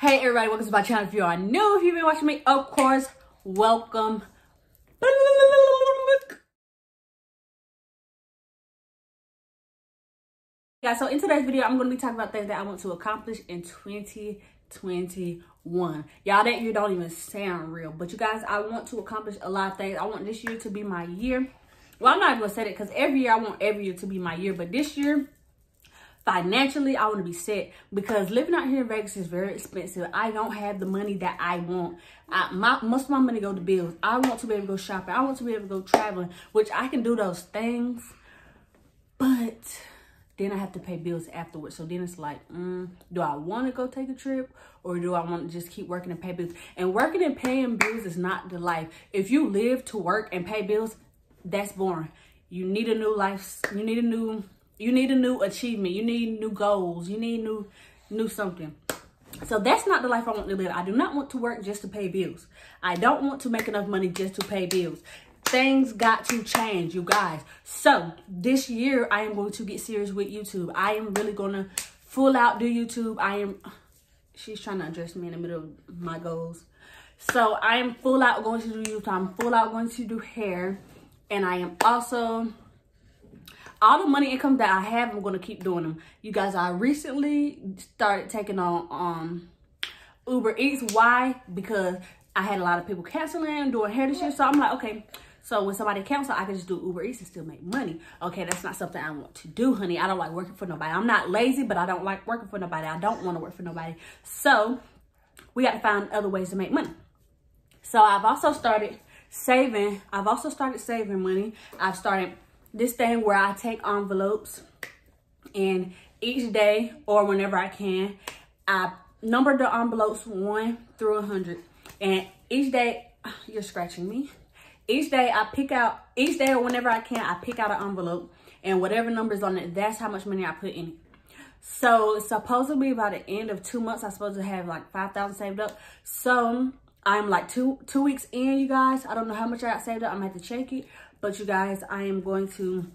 Hey everybody, welcome to my channel. If you are new, if you've been watching me, of course, welcome. Yeah, so in today's video, I'm going to be talking about things that I want to accomplish in 2021. Y'all, that year don't even sound real. But you guys, I want to accomplish a lot of things. I want this year to be my year. Well, I'm not going to say that because every year I want every year to be my year. But this year, financially i want to be set because living out here in vegas is very expensive. I don't have the money that i want. I, my most of my money go to bills. I want to be able to go shopping. I want to be able to go traveling which i can do those things but then i have to pay bills afterwards. So then it's like mm, do i want to go take a trip or do i want to just keep working and pay bills? And working and paying bills is not the life. If you live to work and pay bills that's boring. You need a new life you need a new you need a new achievement. You need new goals. You need new, new something. So that's not the life I want to live. I do not want to work just to pay bills. I don't want to make enough money just to pay bills. Things got to change, you guys. So this year, I am going to get serious with YouTube. I am really going to full out do YouTube. I am, she's trying to address me in the middle of my goals. So I am full out going to do YouTube. I'm full out going to do hair. And I am also all the money income that I have, I'm going to keep doing them. You guys, I recently started taking on um Uber Eats. Why? Because I had a lot of people canceling, doing hair this year. So I'm like, okay, so when somebody cancels, I can just do Uber Eats and still make money. Okay, that's not something I want to do, honey. I don't like working for nobody. I'm not lazy, but I don't like working for nobody. I don't want to work for nobody. So we got to find other ways to make money. So I've also started saving. I've also started saving money. I've started this thing where I take envelopes and each day or whenever I can, I number the envelopes one through a hundred. And each day, you're scratching me. Each day I pick out, each day or whenever I can, I pick out an envelope and whatever number's on it, that's how much money I put in it. So supposedly by the end of two months, I'm supposed to have like 5,000 saved up. So I'm like two two weeks in, you guys. I don't know how much I got saved up. I'm gonna have to check it. But you guys, I am going to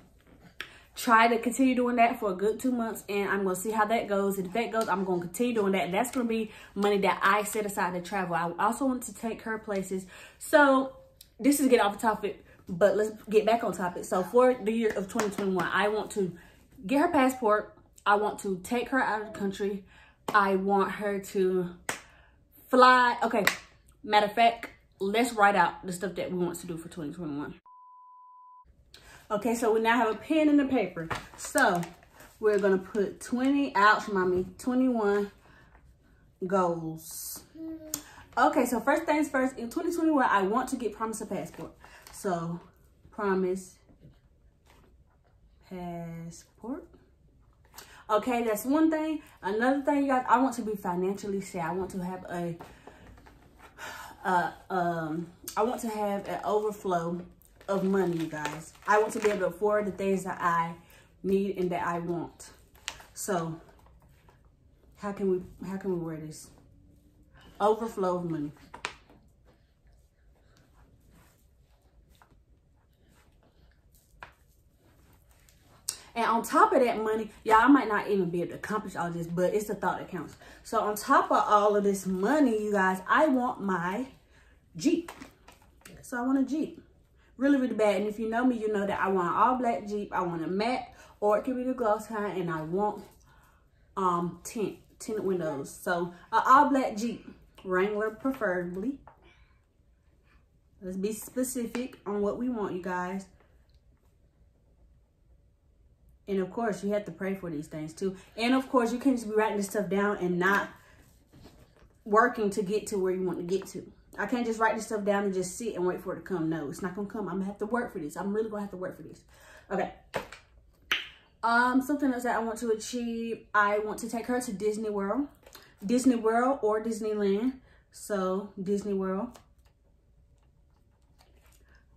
try to continue doing that for a good two months and I'm going to see how that goes. If that goes, I'm going to continue doing that. That's going to be money that I set aside to travel. I also want to take her places. So this is get off the topic, but let's get back on topic. So for the year of 2021, I want to get her passport. I want to take her out of the country. I want her to fly. Okay, matter of fact, let's write out the stuff that we want to do for 2021. Okay, so we now have a pen and a paper. So we're gonna put 20, ouch mommy, 21 goals. Okay, so first things first, in 2021, I want to get Promise a passport. So Promise passport. Okay, that's one thing. Another thing, you guys, I want to be financially set. I want to have a, uh, um, I want to have an overflow of money, you guys. I want to be able to afford the things that I need and that I want. So, how can we how can we wear this? Overflow of money. And on top of that money, y'all, I might not even be able to accomplish all this, but it's the thought that counts. So on top of all of this money, you guys, I want my Jeep. So I want a Jeep really, really bad. And if you know me, you know that I want an all black Jeep. I want a matte or it could be the gloss kind. And I want um tint, tinted windows. So an all black Jeep, Wrangler preferably. Let's be specific on what we want, you guys. And of course, you have to pray for these things too. And of course, you can't just be writing this stuff down and not working to get to where you want to get to. I can't just write this stuff down and just sit and wait for it to come. No, it's not going to come. I'm going to have to work for this. I'm really going to have to work for this. Okay. Um, something else that I want to achieve. I want to take her to Disney World. Disney World or Disneyland. So, Disney World.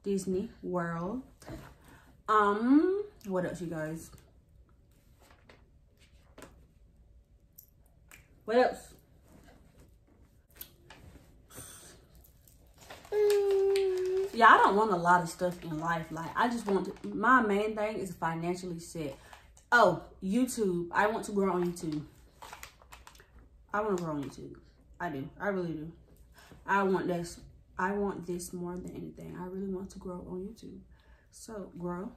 Disney World. Um, what else, you guys? What else? Yeah, I don't want a lot of stuff in life. Like, I just want to, my main thing is financially set. Oh, YouTube. I want to grow on YouTube. I want to grow on YouTube. I do. I really do. I want this. I want this more than anything. I really want to grow on YouTube. So, grow.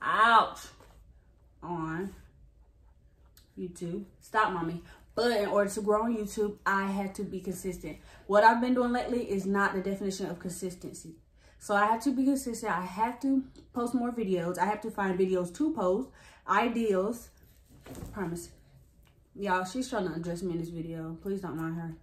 Ouch. On YouTube. Stop, mommy. But in order to grow on YouTube, I have to be consistent. What I've been doing lately is not the definition of consistency. So I have to be consistent. I have to post more videos. I have to find videos to post, ideals. Promise. Y'all, she's trying to address me in this video. Please don't mind her.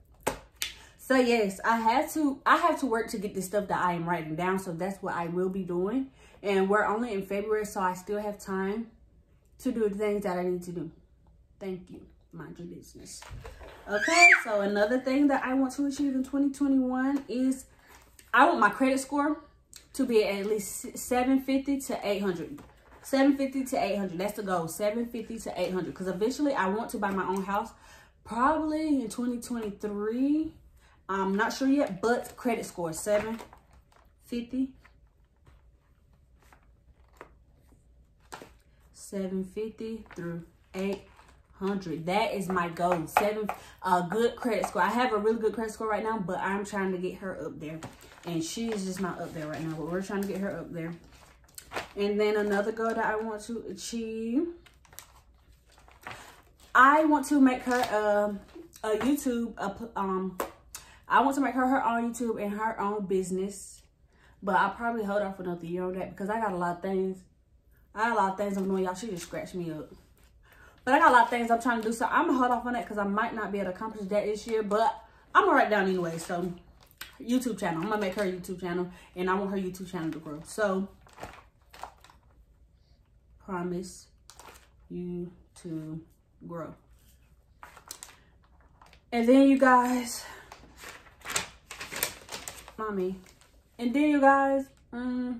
So yes, I had to I have to work to get the stuff that I am writing down. So that's what I will be doing. And we're only in February, so I still have time to do the things that I need to do. Thank you. Mind your business. Okay, so another thing that I want to achieve in 2021 is I want my credit score to be at least 750 to 800. 750 to 800. That's the goal. 750 to 800. Because eventually I want to buy my own house. Probably in 2023. I'm not sure yet. But credit score 750. 750 through 800. That is my goal. Seven, a good credit score. I have a really good credit score right now, but I'm trying to get her up there. And she is just not up there right now, but we're trying to get her up there. And then another goal that I want to achieve. I want to make her um, a YouTube, a, um, I want to make her her own YouTube and her own business. But I'll probably hold off another year on that because I got a lot of things. I got a lot of things I'm doing. Y'all, she just scratched me up. But I got a lot of things I'm trying to do. So I'm going to hold off on that because I might not be able to accomplish that this year. But I'm going to write down anyway. So YouTube channel. I'm going to make her YouTube channel. And I want her YouTube channel to grow. So promise you to grow. And then you guys, mommy, and then you guys, um,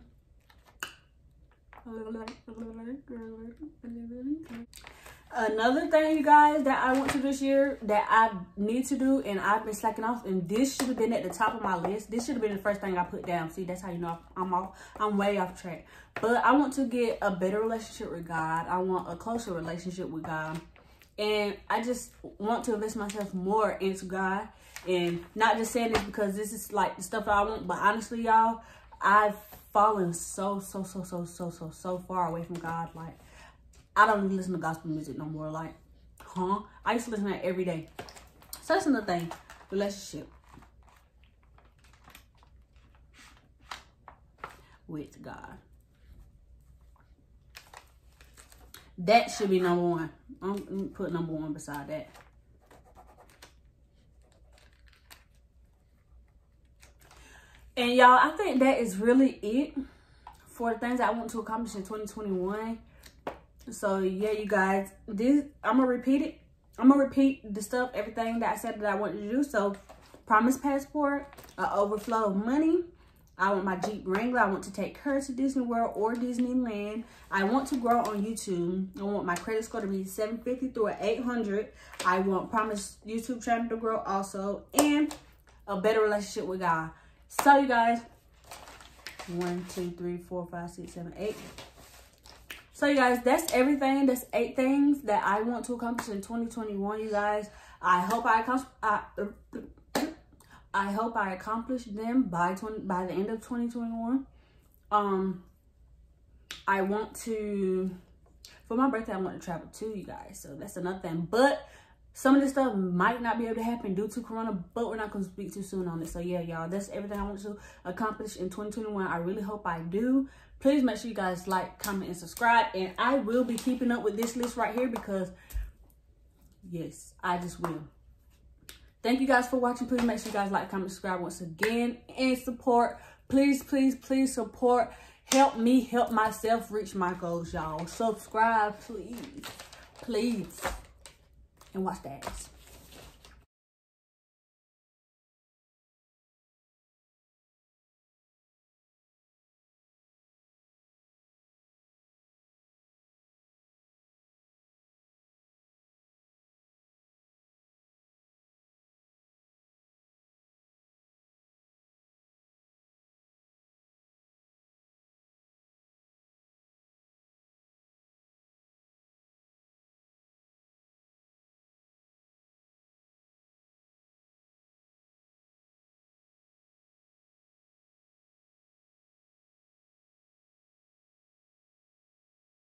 Another thing, you guys, that I want to this year that I need to do and I've been slacking off, and this should have been at the top of my list. This should have been the first thing I put down. See, that's how you know I'm off. I'm way off track. But I want to get a better relationship with God. I want a closer relationship with God. And I just want to invest myself more into God. And not just saying this because this is like the stuff I want, but honestly, y'all, I've fallen so, so, so, so, so, so, so far away from God. Like, I don't even listen to gospel music no more. Like, huh? I used to listen to it every day. So that's another thing. Relationship. With God. That should be number one. Um, I'm gonna put number one beside that. And y'all, I think that is really it for the things I want to accomplish in 2021 so yeah you guys this i'm gonna repeat it i'm gonna repeat the stuff everything that i said that i wanted to do so promise passport overflow of money I want my Jeep Wrangler. I want to take her to Disney World or Disneyland. I want to grow on YouTube. I want my credit score to be 750 through 800. I want Promise YouTube channel to grow also. And a better relationship with God. So, you guys. One, two, three, four, five, six, seven, eight. So you guys, that's everything. That's eight things that I want to accomplish in 2021, you guys. I hope I accomplish I, hope I accomplish them by 20 by the end of 2021. Um I want to for my birthday I want to travel too, you guys. So that's another thing. But some of this stuff might not be able to happen due to corona but we're not going to speak too soon on it. So yeah y'all that's everything i want to accomplish in 2021 i really hope i do. Please make sure you guys like comment and subscribe. And i will be keeping up with this list right here because yes i just will. Thank you guys for watching. Please make sure you guys like comment subscribe once again and support. Please please please support. Help me help myself reach my goals y'all. Subscribe please. Please and watch the ads.